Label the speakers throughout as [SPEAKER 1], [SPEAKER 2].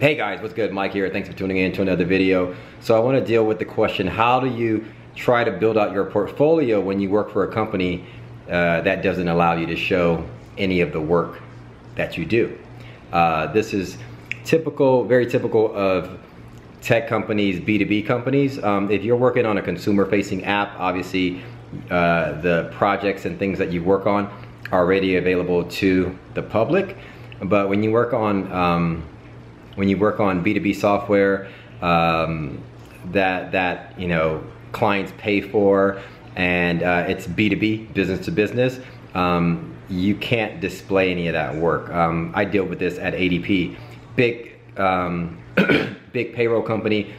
[SPEAKER 1] Hey guys, what's good? Mike here. Thanks for tuning in to another video. So I want to deal with the question, how do you try to build out your portfolio when you work for a company uh, that doesn't allow you to show any of the work that you do? Uh, this is typical, very typical of tech companies, B2B companies. Um, if you're working on a consumer facing app, obviously uh, the projects and things that you work on are already available to the public. But when you work on um, when you work on B2B software um, that, that, you know, clients pay for and uh, it's B2B, business to business, um, you can't display any of that work. Um, I deal with this at ADP. Big, um, big payroll company,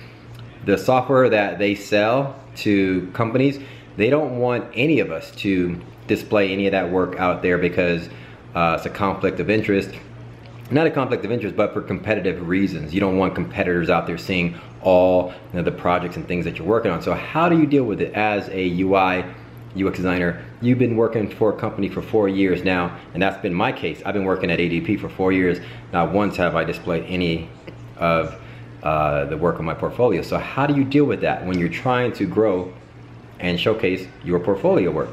[SPEAKER 1] the software that they sell to companies, they don't want any of us to display any of that work out there because uh, it's a conflict of interest not a conflict of interest, but for competitive reasons. You don't want competitors out there seeing all you know, the projects and things that you're working on. So how do you deal with it as a UI UX designer? You've been working for a company for four years now, and that's been my case. I've been working at ADP for four years. Not once have I displayed any of uh, the work on my portfolio. So how do you deal with that when you're trying to grow and showcase your portfolio work?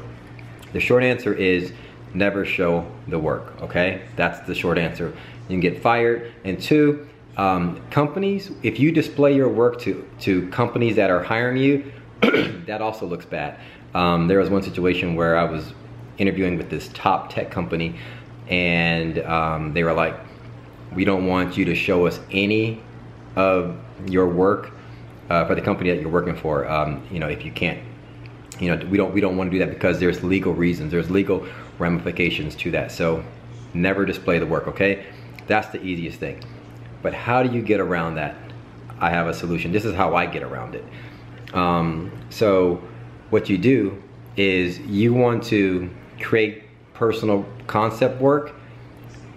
[SPEAKER 1] The short answer is never show the work, okay? That's the short answer you can get fired. And two, um, companies, if you display your work to, to companies that are hiring you, that also looks bad. Um, there was one situation where I was interviewing with this top tech company and um, they were like, we don't want you to show us any of your work uh, for the company that you're working for. Um, you know, if you can't, you know, we don't we don't want to do that because there's legal reasons, there's legal ramifications to that. So never display the work, okay? That's the easiest thing. But how do you get around that? I have a solution. This is how I get around it. Um, so what you do is you want to create personal concept work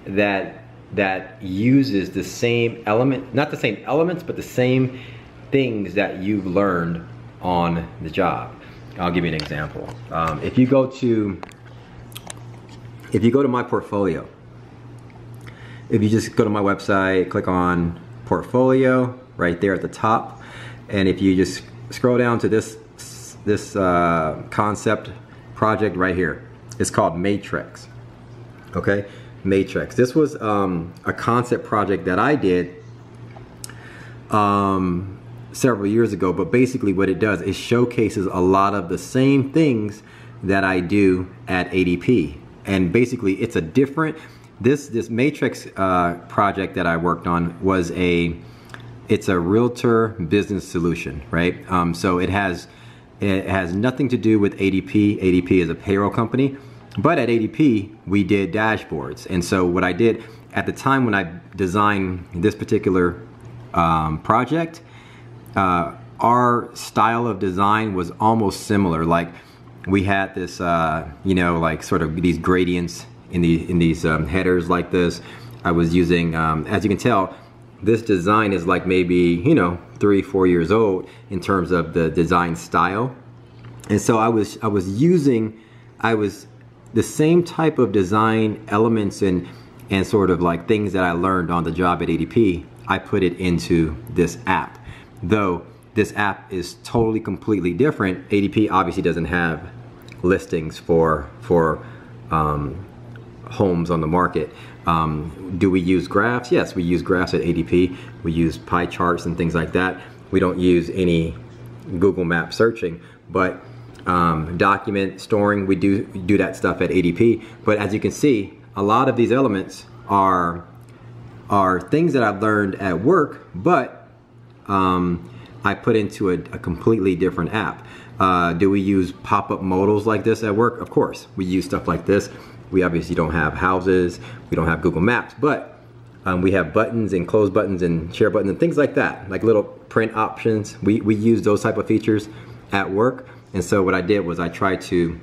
[SPEAKER 1] that that uses the same element, not the same elements, but the same things that you've learned on the job. I'll give you an example. Um, if you go to if you go to my portfolio, if you just go to my website, click on portfolio right there at the top, and if you just scroll down to this this uh, concept project right here, it's called Matrix. Okay, Matrix. This was um, a concept project that I did um, several years ago, but basically what it does is showcases a lot of the same things that I do at ADP. And basically it's a different, this this matrix uh, project that I worked on was a it's a realtor business solution, right? Um, so it has it has nothing to do with ADP. ADP is a payroll company, but at ADP we did dashboards, and so what I did at the time when I designed this particular um, project, uh, our style of design was almost similar. Like we had this, uh, you know, like sort of these gradients in, the, in these um, headers like this. I was using, um, as you can tell, this design is like maybe, you know, three, four years old in terms of the design style. And so I was, I was using, I was the same type of design elements and, and sort of like things that I learned on the job at ADP, I put it into this app. Though this app is totally completely different, ADP obviously doesn't have listings for, for um, homes on the market. Um, do we use graphs? Yes, we use graphs at ADP. We use pie charts and things like that. We don't use any Google Map searching, but um, document storing, we do do that stuff at ADP. But as you can see, a lot of these elements are are things that I've learned at work, but um, I put into a, a completely different app. Uh, do we use pop-up modals like this at work? Of course, we use stuff like this. We obviously don't have houses, we don't have Google Maps, but um, we have buttons and close buttons and share buttons and things like that, like little print options. We, we use those type of features at work. And so what I did was I tried to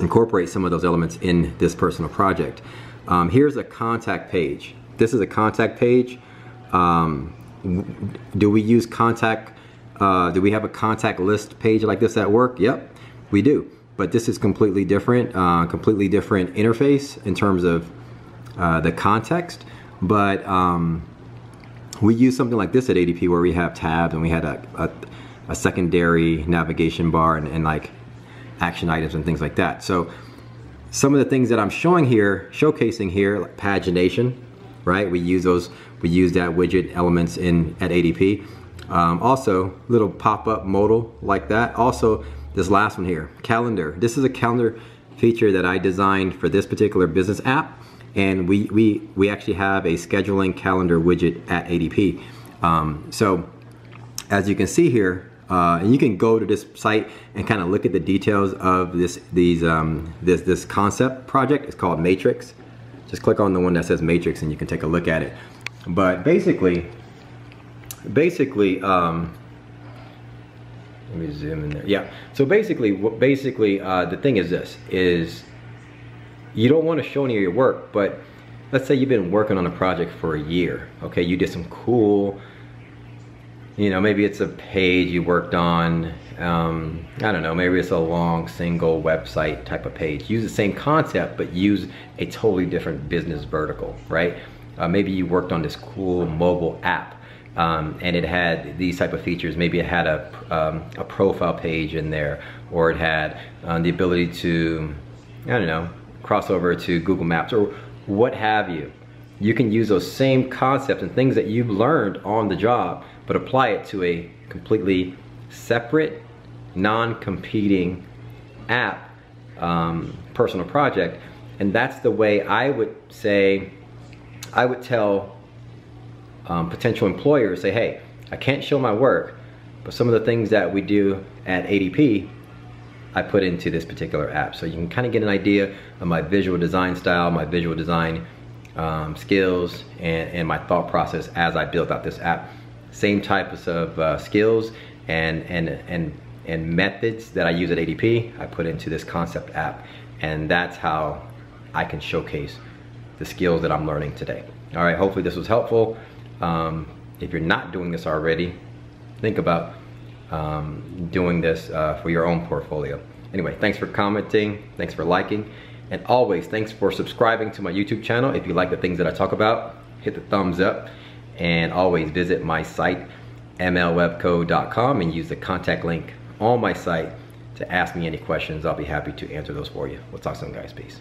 [SPEAKER 1] incorporate some of those elements in this personal project. Um, here's a contact page. This is a contact page. Um, do we use contact, uh, do we have a contact list page like this at work? Yep, we do but this is completely different, uh, completely different interface in terms of uh, the context. But um, we use something like this at ADP where we have tabs and we had a, a, a secondary navigation bar and, and like action items and things like that. So some of the things that I'm showing here, showcasing here, like pagination, right? We use those, we use that widget elements in at ADP. Um, also, little pop-up modal like that. Also, this last one here, calendar. This is a calendar feature that I designed for this particular business app. And we, we, we actually have a scheduling calendar widget at ADP. Um, so as you can see here, uh, and you can go to this site and kind of look at the details of this these um, this this concept project. It's called Matrix. Just click on the one that says Matrix and you can take a look at it. But basically, basically, um, let me zoom in there. Yeah. So basically, basically, uh, the thing is this: is you don't want to show any of your work, but let's say you've been working on a project for a year. Okay, you did some cool you know, maybe it's a page you worked on. Um, I don't know, maybe it's a long single website type of page. Use the same concept, but use a totally different business vertical, right? Uh, maybe you worked on this cool mobile app um, and it had these type of features. Maybe it had a, um, a profile page in there or it had um, the ability to, I don't know, cross over to Google Maps or what have you. You can use those same concepts and things that you've learned on the job but apply it to a completely separate, non-competing app, um, personal project. And that's the way I would say, I would tell um, potential employers, say, hey, I can't show my work, but some of the things that we do at ADP, I put into this particular app. So you can kind of get an idea of my visual design style, my visual design um, skills, and, and my thought process as I built out this app same types of uh, skills and, and, and, and methods that I use at ADP, I put into this concept app. And that's how I can showcase the skills that I'm learning today. All right, hopefully this was helpful. Um, if you're not doing this already, think about um, doing this uh, for your own portfolio. Anyway, thanks for commenting, thanks for liking, and always thanks for subscribing to my YouTube channel. If you like the things that I talk about, hit the thumbs up and always visit my site mlwebco.com and use the contact link on my site to ask me any questions. I'll be happy to answer those for you. We'll talk soon guys. Peace.